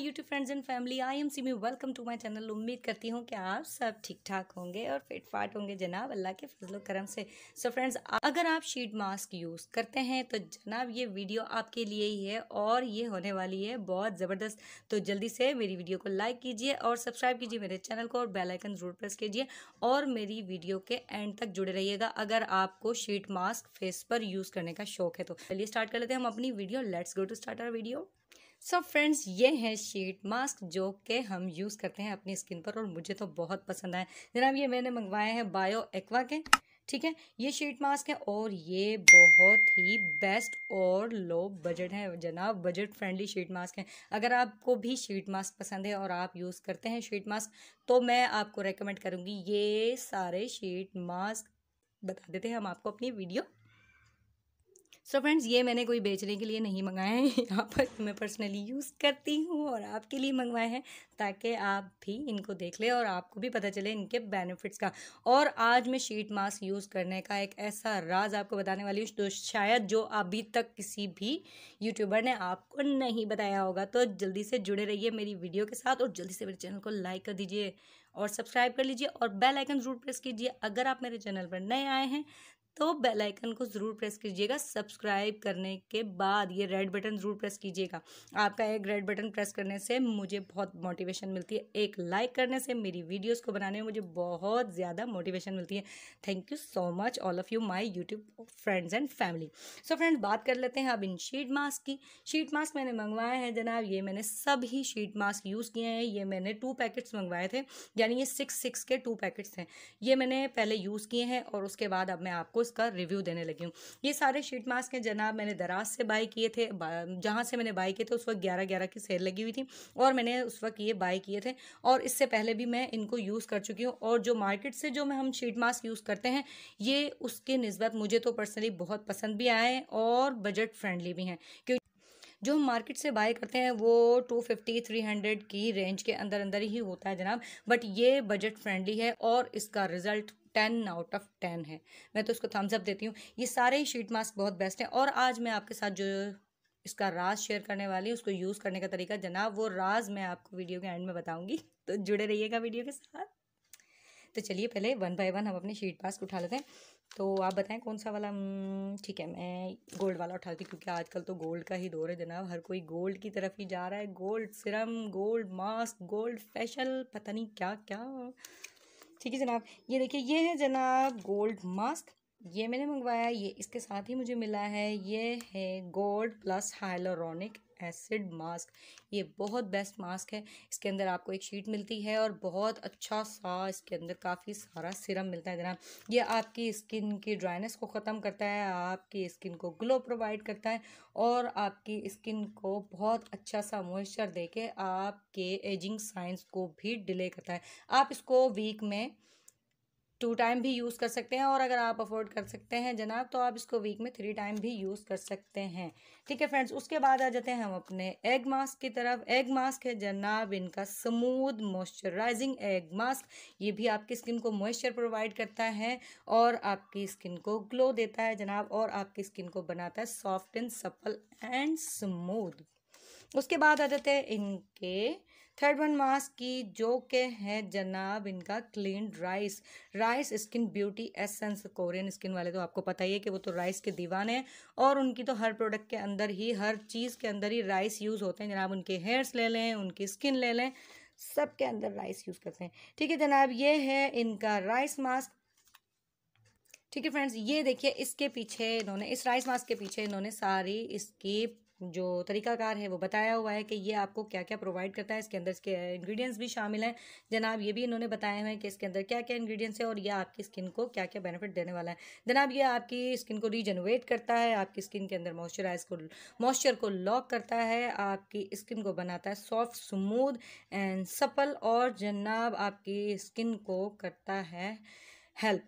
My YouTube friends and family I am Simi welcome to my channel उम्मीद करती हूँ कि आप सब ठीक ठाक होंगे और फिट फाट होंगे जनाब. अल्लाह के फजल करम से. सो so फ्रेंड्स अगर आप शीट मास्क यूज़ करते हैं तो जनाब ये वीडियो आपके लिए ही है और ये होने वाली है बहुत ज़बरदस्त. तो जल्दी से मेरी वीडियो को लाइक कीजिए और सब्सक्राइब कीजिए मेरे चैनल को और बेलाइकन ज़रूर प्रेस कीजिए और मेरी वीडियो के एंड तक जुड़े रहिएगा अगर आपको शीट मास्क फेस पर यूज़ करने का शौक है तो. चलिए स्टार्ट कर लेते हैं हम अपनी video let's go to start our video so friends ये है शीट मास्क जो कि हम यूज़ करते हैं अपनी स्किन पर और मुझे तो बहुत पसंद आए जनाब, ये मैंने मंगवाए हैं बायो एक्वा के, ठीक है? ये शीट मास्क है और ये बहुत ही बेस्ट और लो बजट है। जनाब बजट फ्रेंडली शीट मास्क है। अगर आपको भी शीट मास्क पसंद है और आप यूज़ करते हैं शीट मास्क तो मैं आपको रेकमेंड करूँगी ये सारे शीट मास्क बता देते हैं। हम आपको अपनी वीडियो सो so फ्रेंड्स ये मैंने कोई बेचने के लिए नहीं मंगाए हैं। यहाँ पर मैं पर्सनली यूज़ करती हूँ और आपके लिए मंगवाए हैं ताकि आप भी इनको देख लें और आपको भी पता चले इनके बेनिफिट्स का। और आज मैं शीट मास्क यूज़ करने का एक ऐसा राज आपको बताने वाली हूँ तो शायद जो अभी तक किसी भी यूट्यूबर ने आपको नहीं बताया होगा। तो जल्दी से जुड़े रहिए मेरी वीडियो के साथ और जल्दी से मेरे चैनल को लाइक कर दीजिए और सब्सक्राइब कर लीजिए और बेल आइकन ज़रूर प्रेस कीजिए। अगर आप मेरे चैनल पर नए आए हैं तो बेल आइकन को ज़रूर प्रेस कीजिएगा। सब्सक्राइब करने के बाद ये रेड बटन ज़रूर प्रेस कीजिएगा। आपका एक रेड बटन प्रेस करने से मुझे बहुत मोटिवेशन मिलती है। एक लाइक करने से मेरी वीडियोस को बनाने में मुझे बहुत ज़्यादा मोटिवेशन मिलती है। Thank you so much all of you, my YouTube friends and family. So friends, बात कर लेते हैं अब इन शीट मास्क की। शीट मास्क मैंने मंगवाए हैं जनाब। ये मैंने सभी शीट मास्क यूज़ किए हैं। ये मैंने टू पैकेट्स मंगवाए थे। यानी ये सिक्स सिक्स के टू पैकेट्स हैं। ये मैंने पहले यूज़ किए हैं और उसके बाद अब मैं आपको इसका रिव्यू देने लगी हूँ। ये सारे शीट मास्क हैं, जनाब, मैंने दराज से बाई किए थे जहाँ से मैंने बाई किए थे, उस वक्त ग्यारह ग्यारह की सेल लगी हुई थी और मैंने उस वक्त ये बाई किए थे और इससे पहले भी मैं इनको यूज़ कर चुकी हूँ और जो मार्केट से जो मैं हम शीट मास्क यूज़ करते हैं, ये उसके नस्बत मुझे तो पर्सनली बहुत पसंद भी आए हैं और बजट फ्रेंडली भी हैं। क्योंकि जो हम मार्केट से बाय करते हैं, वो टू फिफ्टी थ्री हंड्रेड की रेंज के अंदर अंदर ही होता है, जनाब बट ये बजट फ्रेंडली है और इसका result ten out of ten है। मैं तो उसको थम्स अप देती हूँ। ये सारे ही शीट मास्क बहुत बेस्ट हैं। और आज मैं आपके साथ जो इसका राज शेयर करने वाली उसको यूज़ करने का तरीका जनाब वो राज मैं आपको वीडियो के एंड में बताऊँगी। तो जुड़े रहिएगा वीडियो के साथ। तो चलिए पहले वन बाय वन हम अपने शीट मास्क उठा लेते हैं। तो आप बताएँ कौन सा वाला हम्म, ठीक है मैं गोल्ड वाला उठाती हूँ क्योंकि आजकल तो गोल्ड का ही दौर है जनाब। हर कोई गोल्ड की तरफ़ ही जा रहा है। Gold serum gold mask gold facial पता नहीं क्या क्या ठीक है जनाब। ये देखिए ये है जनाब गोल्ड मास्क। ये मैंने मंगवाया, ये इसके साथ ही मुझे मिला है, ये है gold plus hyaluronic acid mask ये बहुत बेस्ट मास्क है। इसके अंदर आपको एक शीट मिलती है और बहुत अच्छा सा इसके अंदर काफ़ी सारा सिरम मिलता है। जनाब, ये आपकी स्किन की ड्राइनेस को ख़त्म करता है, आपकी स्किन को ग्लो प्रोवाइड करता है और आपकी स्किन को बहुत अच्छा सा मॉइस्चर दे के आपके एजिंग साइंस को भी डिले करता है। आप इसको वीक में टू टाइम भी यूज़ कर सकते हैं और अगर आप अफोर्ड कर सकते हैं जनाब तो आप इसको वीक में थ्री टाइम भी यूज़ कर सकते हैं। ठीक है फ्रेंड्स उसके बाद आ जाते हैं हम अपने एग मास्क की तरफ़। एग मास्क है जनाब, इनका स्मूथ मॉइस्चराइजिंग एग मास्क ये भी आपकी स्किन को मॉइस्चर प्रोवाइड करता है और आपकी स्किन को ग्लो देता है जनाब और आपकी स्किन को बनाता है soft and supple and smooth उसके बाद आ जाते हैं इनके थर्ड वन मास्क की जो के है जनाब, इनका clean rice rice skin beauty essence Korean skin वाले तो आपको पता ही है कि वो तो राइस के दीवाने हैं और उनकी तो हर प्रोडक्ट के अंदर ही, हर चीज़ के अंदर ही राइस यूज़ होते हैं। जनाब, उनके हेयर्स ले लें, उनकी स्किन ले लें, सब के अंदर राइस यूज़ करते हैं। ठीक है जनाब, ये है इनका राइस मास्क ठीक है फ्रेंड्स ये देखिए, इसके पीछे इन्होंने, इस राइस मास्क के पीछे इन्होंने सारी इसकी जो तरीकाकार है, वो बताया हुआ है कि ये आपको क्या क्या प्रोवाइड करता है, इसके अंदर इसके इंग्रेडिएंट्स भी शामिल हैं। जनाब, ये भी इन्होंने हुआ है कि इसके अंदर क्या क्या इंग्रेडिएंट्स है और ये आपकी स्किन को क्या क्या बेनिफिट देने वाला है। जनाब, ये आपकी स्किन को रीजनरेट करता है, आपकी स्किन के अंदर मॉइस्चराइज को मॉइस्चर को लॉक करता है, आपकी स्किन को बनाता है सॉफ्ट स्मूथ एंड सपल और जनाब, आपकी स्किन को करता है हेल्प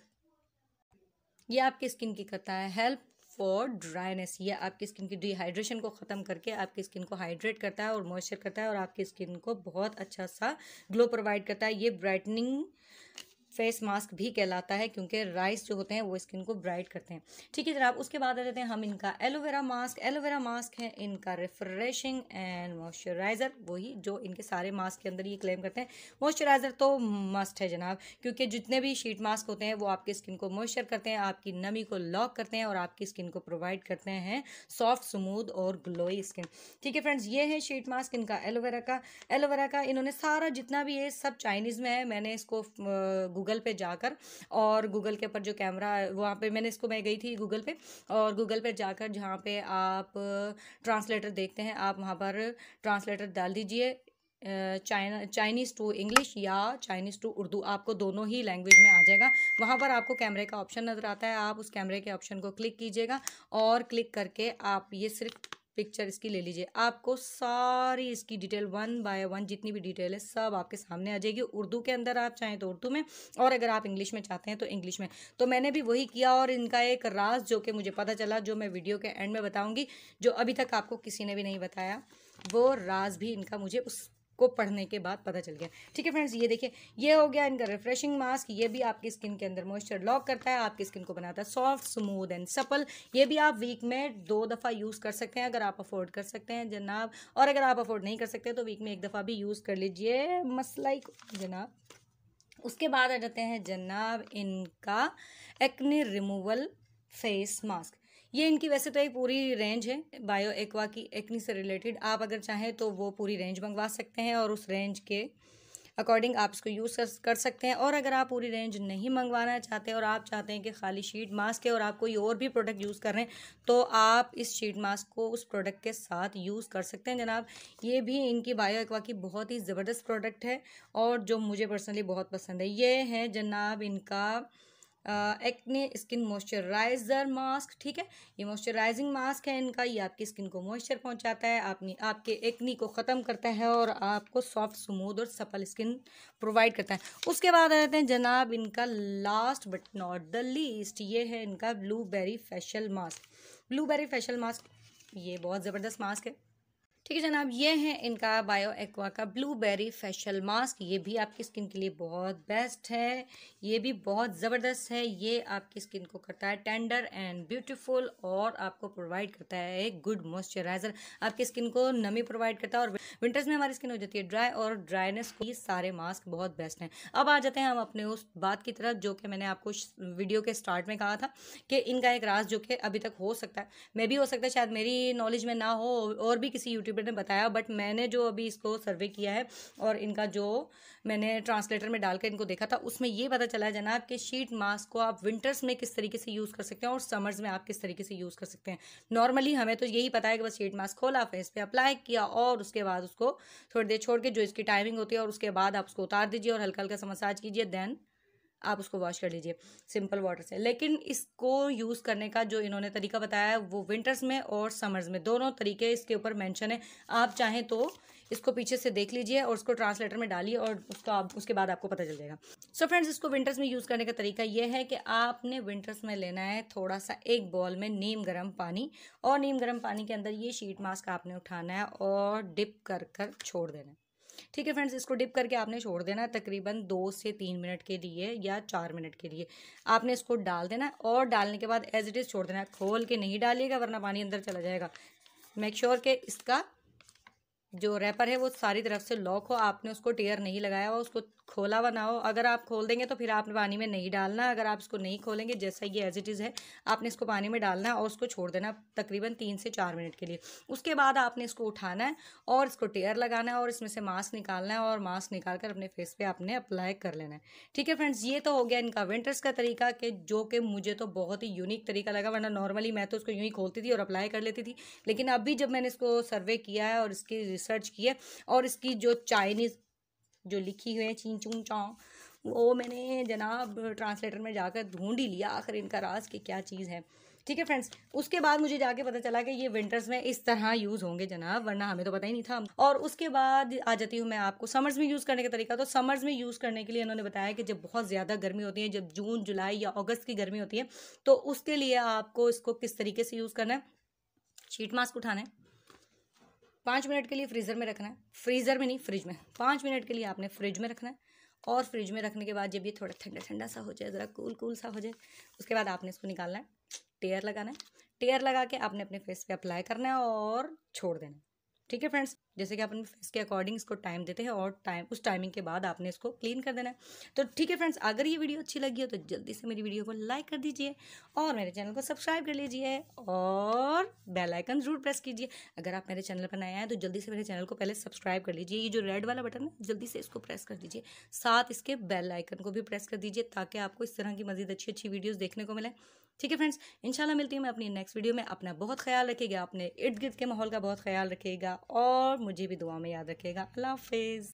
ये आपकी स्किन की करता है हेल्प फॉर ड्राइनेस ये आपकी स्किन की डिहाइड्रेशन को ख़त्म करके आपकी स्किन को हाइड्रेट करता है और मॉइस्चर करता है और आपकी स्किन को बहुत अच्छा सा ग्लो प्रोवाइड करता है। ये ब्राइटनिंग फेस मास्क भी कहलाता है क्योंकि राइस जो होते हैं वो स्किन को ब्राइट करते हैं। ठीक है जनाब, उसके बाद आ जाते हैं हम इनका एलोवेरा मास्क। एलोवेरा मास्क है इनका रिफ्रेशिंग एंड मॉइस्चराइज़र, वही जो इनके सारे मास्क के अंदर ये क्लेम करते हैं। मॉइस्चराइज़र तो मस्ट है जनाब, क्योंकि जितने भी शीट मास्क होते हैं वो आपकी स्किन को मॉइस्चर करते हैं, आपकी नमी को लॉक करते हैं और आपकी स्किन को प्रोवाइड करते हैं सॉफ्ट स्मूथ और ग्लोई स्किन ठीक है फ्रेंड्स ये है शीट मास्क इनका एलोवेरा का। एलोवेरा का इन्होंने सारा जितना भी है सब चाइनीज़ में है, मैंने इसको गूगल पे जाकर और गूगल के ऊपर जो कैमरा वहाँ पे मैंने इसको, मैं गई थी गूगल पे और गूगल पे जाकर जहाँ पे आप ट्रांसलेटर देखते हैं, आप वहाँ पर ट्रांसलेटर डाल दीजिए चाइना, चाइनीज़ टू इंग्लिश या चाइनीज़ टू उर्दू, आपको दोनों ही लैंग्वेज में आ जाएगा। वहाँ पर आपको कैमरे का ऑप्शन नज़र आता है, आप उस कैमरे के ऑप्शन को क्लिक कीजिएगा और क्लिक करके आप ये सिर्फ़ पिक्चर इसकी ले लीजिए। आपको सारी इसकी डिटेल वन बाय वन जितनी भी डिटेल है, सब आपके सामने आ जाएगी। उर्दू के अंदर आप चाहें तो उर्दू में, और अगर आप इंग्लिश में चाहते हैं तो इंग्लिश में। तो मैंने भी वही किया और इनका एक राज जो कि मुझे पता चला, जो मैं वीडियो के एंड में बताऊँगी, जो अभी तक आपको किसी ने भी नहीं बताया, वो राज भी इनका मुझे उस को पढ़ने के बाद पता चल गया। ठीक है फ्रेंड्स ये देखिए, ये हो गया इनका रिफ्रेशिंग मास्क ये भी आपकी स्किन के अंदर मॉइस्चर लॉक करता है, आपकी स्किन को बनाता है सॉफ्ट स्मूथ एंड सपल ये भी आप वीक में दो दफ़ा यूज़ कर सकते हैं, अगर आप अफोर्ड कर सकते हैं, जनाब। और अगर आप अफोर्ड नहीं कर सकते तो वीक में एक दफ़ा भी यूज़ कर लीजिए मसला जनाब। उसके बाद आ जाते हैं जनाब इनका एक्ने रिमूवल फेस मास्क ये इनकी वैसे तो एक पूरी रेंज है बायो एक्वा की एक्नी से रिलेटेड आप अगर चाहें तो वो पूरी रेंज मंगवा सकते हैं और उस रेंज के अकॉर्डिंग आप इसको यूज़ कर सकते हैं। और अगर आप पूरी रेंज नहीं मंगवाना चाहते और आप चाहते हैं कि खाली शीट मास्क है और आप कोई और भी प्रोडक्ट यूज़ कर रहे हैं तो आप इस शीट मास्क को उस प्रोडक्ट के साथ यूज़ कर सकते हैं। जनाब, ये भी इनकी बायो एक्वा की बहुत ही ज़बरदस्त प्रोडक्ट है और जो मुझे पर्सनली बहुत पसंद है। ये है जनाब इनका एक्ने स्किन मॉइस्चराइजर मास्क ठीक है? ये मॉइस्चराइजिंग मास्क है इनका, ये आपकी स्किन को मॉइस्चर पहुंचाता है, आपनी, आपके एक्नी को ख़त्म करता है और आपको सॉफ्ट स्मूथ और सफल स्किन प्रोवाइड करता है। उसके बाद आ जाते हैं, जनाब, इनका last but not the least ये है इनका blueberry facial mask blueberry facial mask ये बहुत ज़बरदस्त मास्क है। ठीक है जनाब, ये है इनका बायो एक्वा का ब्लूबेरी फेशियल मास्क ये भी आपकी स्किन के लिए बहुत बेस्ट है। ये भी बहुत ज़बरदस्त है। ये आपकी स्किन को करता है टेंडर एंड ब्यूटीफुल और आपको प्रोवाइड करता है एक गुड मॉइस्चराइजर आपकी स्किन को नमी प्रोवाइड करता है और विंटर्स में हमारी स्किन हो जाती है ड्राई और ड्राइनेस को ये सारे मास्क बहुत बेस्ट हैं। अब आ जाते हैं हम अपने उस बात की तरफ़ जो कि मैंने आपको वीडियो के स्टार्ट में कहा था कि इनका एक राज जो कि अभी तक हो सकता है। मे भी हो सकता है शायद मेरी नॉलेज में ना हो और भी किसी यूट्यूबर ने बताया बट मैंने जो अभी इसको सर्वे किया है और इनका जो मैंने ट्रांसलेटर में डालकर इनको देखा था, उसमें ये पता चला है जनाब कि शीट मास्क को आप विंटर्स में किस तरीके से यूज़ कर सकते हैं और समर्स में आप किस तरीके से यूज़ कर सकते हैं। नॉर्मली हमें तो यही पता है कि बस शीट मास्क खोला फेस पे अप्लाई किया और उसके बाद उसको थोड़ी देर छोड़ के जो इसकी टाइमिंग होती है और उसके बाद आप उसको उतार दीजिए और हल्का हल्का सा मसाज कीजिए देन आप उसको वॉश कर लीजिए सिंपल वाटर से। लेकिन इसको यूज़ करने का जो इन्होंने तरीका बताया है, वो विंटर्स में और समर्स में। दोनों तरीके इसके ऊपर मेंशन है। आप चाहें तो इसको पीछे से देख लीजिए और उसको ट्रांसलेटर में डालिए और उसका आप, उसके बाद आपको पता चल जाएगा। सो so फ्रेंड्स इसको विंटर्स में यूज़ करने का तरीका ये है कि आपने विंटर्स में लेना है थोड़ा सा एक बॉल में नीम गर्म पानी और नीम गर्म पानी के अंदर ये शीट मास्क आपने उठाना है और डिप कर कर छोड़ देना है। ठीक है फ्रेंड्स इसको डिप करके आपने छोड़ देना तकरीबन दो से तीन मिनट के लिए या चार मिनट के लिए। आपने इसको डाल देना और डालने के बाद एज इट इज़ छोड़ देना खोल के नहीं डालिएगा, वरना पानी अंदर चला जाएगा। मेक श्योर sure के इसका जो रैपर है वो सारी तरफ़ से लॉक हो, आपने उसको टेयर नहीं लगाया हुआ, उसको खोला हुआ ना हो। अगर आप खोल देंगे तो फिर आपने पानी में नहीं डालना, अगर आप इसको नहीं खोलेंगे, जैसा ये एज इट इज़ है, आपने इसको पानी में डालना है और उसको छोड़ देना तकरीबन तीन से चार मिनट के लिए। उसके बाद आपने इसको उठाना है और इसको टेयर लगाना है और इसमें से मास्क निकालना है और मास्क निकाल कर अपने फेस पर आपने अप्लाई कर लेना है। ठीक है फ्रेंड्स ये तो हो गया इनका विंटर्स का तरीका कि जो कि मुझे तो बहुत ही यूनिक तरीका लगा, वरना नॉर्मली मैं तो उसको यूँ ही खोलती थी और अप्लाई कर लेती थी। लेकिन अभी जब मैंने इसको सर्वे किया है और इसकी रिसर्च की है और इसकी जो चाइनीज़ जो लिखी हुई है चीन चून चाँ वो मैंने जनाब ट्रांसलेटर में जाकर ढूंढ ही लिया, आखिर इनका राज कि क्या चीज़ है। ठीक है फ्रेंड्स उसके बाद मुझे जाके पता चला कि ये विंटर्स में इस तरह यूज़ होंगे जनाब, वरना हमें तो पता ही नहीं था। और उसके बाद आ जाती हूँ मैं आपको समर्स में यूज़ करने का तरीका तो समर्स में यूज़ करने के लिए इन्होंने बताया कि जब बहुत ज़्यादा गर्मी होती है, जब जून, जुलाई या अगस्त की गर्मी होती है तो उसके लिए आपको इसको किस तरीके से यूज़ करना है? शीट मास्क उठाना है। पाँच मिनट के लिए फ्रीज़र में रखना है। फ्रीज़र में नहीं, फ्रिज में। पाँच मिनट के लिए आपने फ्रिज में रखना है और फ्रिज में रखने के बाद जब ये थोड़ा ठंडा ठंडा सा हो जाए, ज़रा कूल कूल सा हो जाए, उसके बाद आपने इसको निकालना है, टेयर लगाना है। टेयर लगा के आपने अपने फेस पे अप्लाई करना है और छोड़ देना है। ठीक है फ्रेंड्स? जैसे कि अपने फेस के अकॉर्डिंग इसको टाइम देते हैं और टाइम उस टाइमिंग के बाद आपने इसको क्लीन कर देना है। तो ठीक है फ्रेंड्स, अगर ये वीडियो अच्छी लगी हो तो जल्दी से मेरी वीडियो को लाइक कर दीजिए और मेरे चैनल को सब्सक्राइब कर लीजिए और बेल आइकन ज़रूर प्रेस कीजिए। अगर आप मेरे चैनल पर नए आए तो जल्दी से मेरे चैनल को पहले सब्सक्राइब कर लीजिए। ये जो रेड वाला बटन है, जल्दी से इसको प्रेस कर दीजिए। साथ इसके बेल आइकन को भी प्रेस कर दीजिए ताकि आपको इस तरह की मजीद अच्छी अच्छी वीडियोज़ देखने को मिले। ठीक है फ्रेंड्स इंशाल्लाह मिलती हूँ मैं अपनी नेक्स्ट वीडियो में। अपना बहुत ख्याल रखेगा अपने इर्द गिर्द के माहौल का बहुत ख्याल रखेगा और मुझे भी दुआ में याद रखेगा अल्लाह हाफिज़।